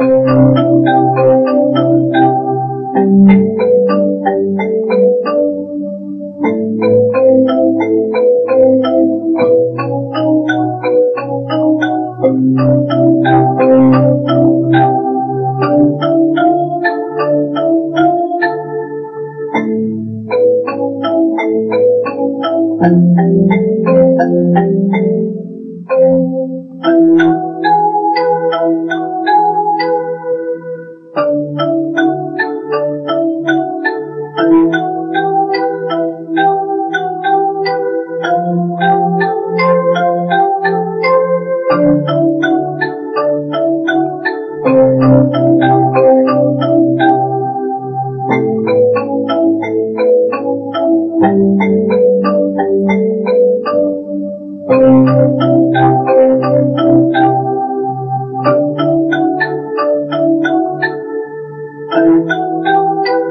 Thank you.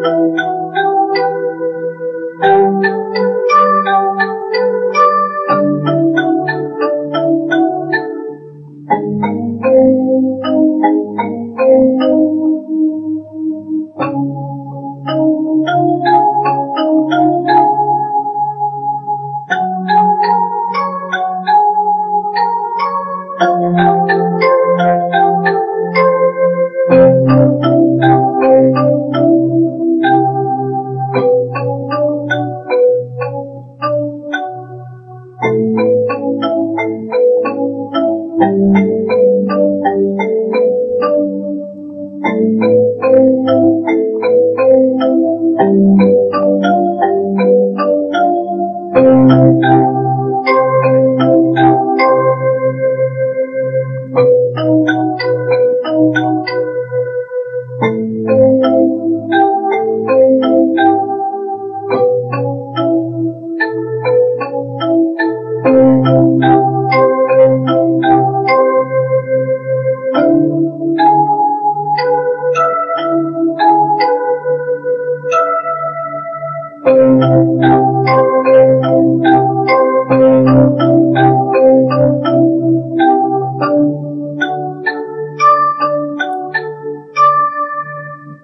Thank you.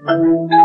嗯。